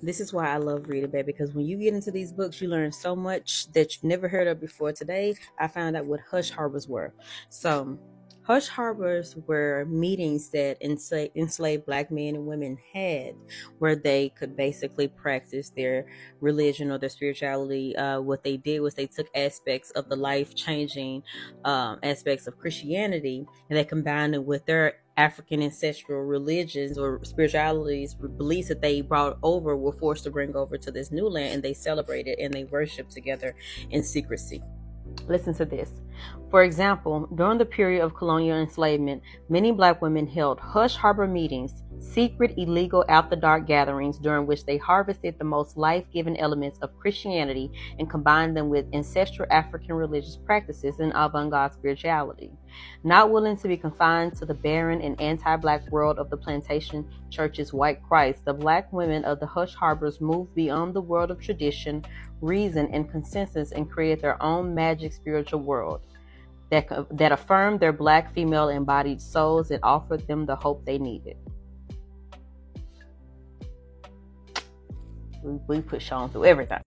This is why I love reading, baby, because when you get into these books, you learn so much that you've never heard of before. Today, I found out what hush harbors were. So, Hush harbors were meetings that enslaved, black men and women had where they could basically practice their religion or their spirituality. Uh, what they did was they took aspects of the life changing um, aspects of Christianity and they combined it with their African ancestral religions or spiritualities, beliefs that they brought over, were forced to bring over to this new land and they celebrated and they worshiped together in secrecy. Listen to this. For example, during the period of colonial enslavement, many black women held hush harbor meetings, secret, illegal, after dark gatherings during which they harvested the most life giving elements of Christianity and combined them with ancestral African religious practices and avant garde spirituality. Not willing to be confined to the barren and anti black world of the plantation church's white Christ, the black women of the hush harbors moved beyond the world of tradition, reason, and consensus and created their own magic spiritual world that, that affirmed their black female embodied souls and offered them the hope they needed. We, we push on through everything.